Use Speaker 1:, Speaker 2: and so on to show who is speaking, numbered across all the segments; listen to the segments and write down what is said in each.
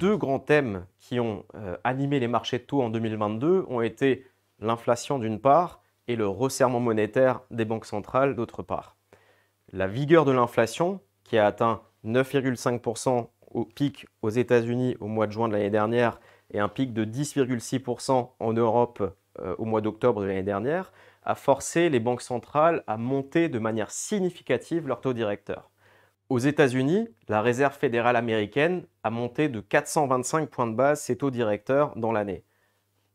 Speaker 1: deux grands thèmes qui ont euh, animé les marchés de taux en 2022 ont été l'inflation d'une part et le resserrement monétaire des banques centrales d'autre part. La vigueur de l'inflation, qui a atteint 9,5% au pic aux États-Unis au mois de juin de l'année dernière et un pic de 10,6% en Europe euh, au mois d'octobre de l'année dernière, a forcé les banques centrales à monter de manière significative leur taux directeur. Aux États-Unis, la Réserve fédérale américaine a monté de 425 points de base ses taux directeurs dans l'année.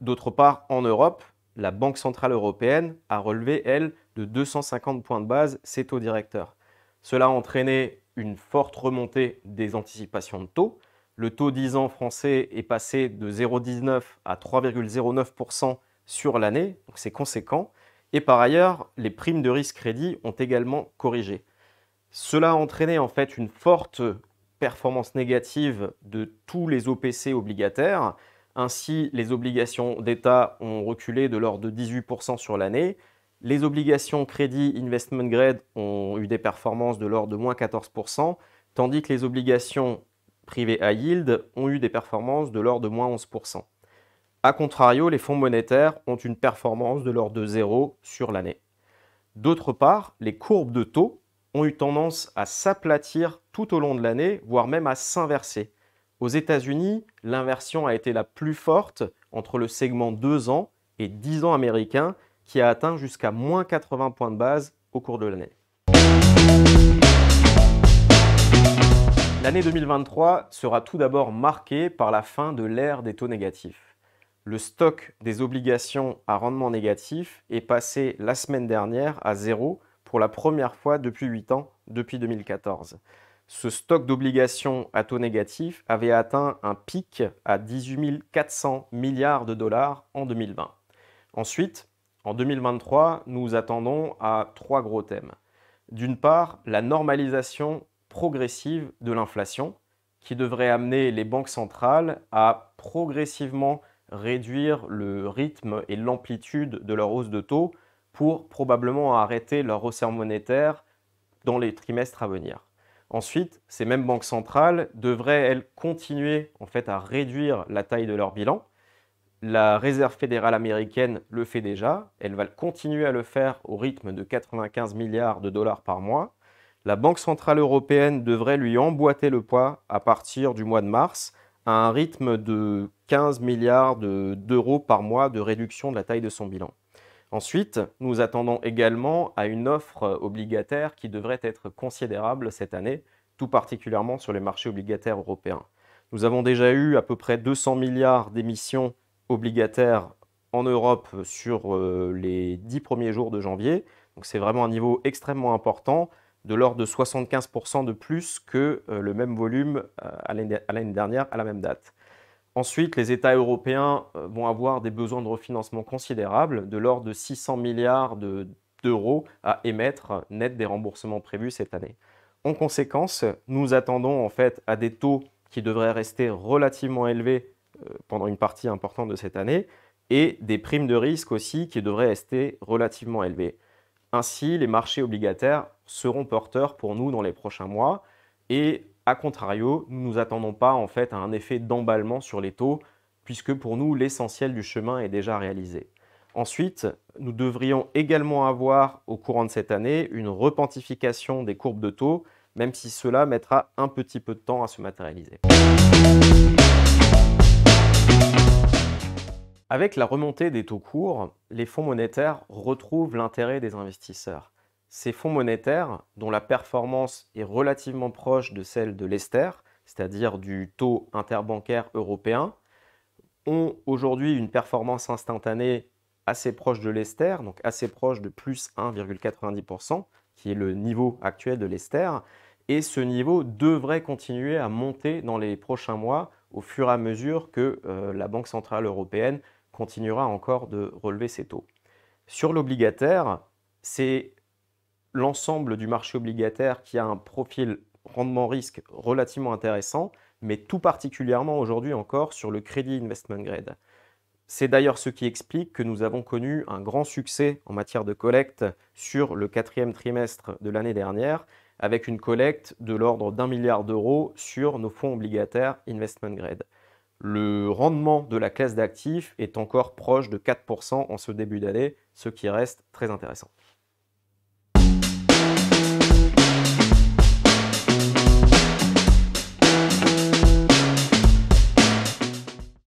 Speaker 1: D'autre part, en Europe, la Banque centrale européenne a relevé, elle, de 250 points de base ses taux directeurs. Cela a entraîné une forte remontée des anticipations de taux. Le taux 10 ans français est passé de 0,19 à 3,09% sur l'année, donc c'est conséquent. Et par ailleurs, les primes de risque crédit ont également corrigé. Cela a entraîné en fait une forte performance négative de tous les OPC obligataires. Ainsi, les obligations d'État ont reculé de l'ordre de 18% sur l'année. Les obligations crédit investment grade ont eu des performances de l'ordre de moins 14%, tandis que les obligations privées à yield ont eu des performances de l'ordre de moins 11%. A contrario, les fonds monétaires ont une performance de l'ordre de 0 sur l'année. D'autre part, les courbes de taux ont eu tendance à s'aplatir tout au long de l'année, voire même à s'inverser. Aux États-Unis, l'inversion a été la plus forte entre le segment 2 ans et 10 ans américain, qui a atteint jusqu'à moins 80 points de base au cours de l'année. L'année 2023 sera tout d'abord marquée par la fin de l'ère des taux négatifs. Le stock des obligations à rendement négatif est passé la semaine dernière à zéro pour la première fois depuis 8 ans, depuis 2014. Ce stock d'obligations à taux négatif avait atteint un pic à 18 400 milliards de dollars en 2020. Ensuite, en 2023, nous attendons à trois gros thèmes. D'une part, la normalisation progressive de l'inflation, qui devrait amener les banques centrales à progressivement réduire le rythme et l'amplitude de leur hausse de taux pour probablement arrêter leur resserre monétaire dans les trimestres à venir. Ensuite, ces mêmes banques centrales devraient, elles, continuer en fait à réduire la taille de leur bilan. La Réserve fédérale américaine le fait déjà, elle va continuer à le faire au rythme de 95 milliards de dollars par mois. La Banque centrale européenne devrait lui emboîter le poids à partir du mois de mars à un rythme de 15 milliards d'euros par mois de réduction de la taille de son bilan. Ensuite, nous attendons également à une offre obligataire qui devrait être considérable cette année, tout particulièrement sur les marchés obligataires européens. Nous avons déjà eu à peu près 200 milliards d'émissions obligataires en Europe sur euh, les 10 premiers jours de janvier. C'est vraiment un niveau extrêmement important, de l'ordre de 75% de plus que euh, le même volume euh, à l'année dernière à la même date. Ensuite, les États européens euh, vont avoir des besoins de refinancement considérables, de l'ordre de 600 milliards d'euros à émettre net des remboursements prévus cette année. En conséquence, nous attendons en fait à des taux qui devraient rester relativement élevés euh, pendant une partie importante de cette année et des primes de risque aussi qui devraient rester relativement élevées. Ainsi, les marchés obligataires seront porteurs pour nous dans les prochains mois et a contrario, nous ne nous attendons pas en fait à un effet d'emballement sur les taux, puisque pour nous, l'essentiel du chemin est déjà réalisé. Ensuite, nous devrions également avoir au courant de cette année une repentification des courbes de taux, même si cela mettra un petit peu de temps à se matérialiser. Avec la remontée des taux courts, les fonds monétaires retrouvent l'intérêt des investisseurs. Ces fonds monétaires, dont la performance est relativement proche de celle de l'Ester, c'est-à-dire du taux interbancaire européen, ont aujourd'hui une performance instantanée assez proche de l'Ester, donc assez proche de plus 1,90%, qui est le niveau actuel de l'Ester. Et ce niveau devrait continuer à monter dans les prochains mois au fur et à mesure que euh, la Banque Centrale Européenne continuera encore de relever ses taux. Sur l'obligataire, c'est l'ensemble du marché obligataire qui a un profil rendement-risque relativement intéressant, mais tout particulièrement aujourd'hui encore sur le crédit investment grade. C'est d'ailleurs ce qui explique que nous avons connu un grand succès en matière de collecte sur le quatrième trimestre de l'année dernière, avec une collecte de l'ordre d'un milliard d'euros sur nos fonds obligataires investment grade. Le rendement de la classe d'actifs est encore proche de 4% en ce début d'année, ce qui reste très intéressant.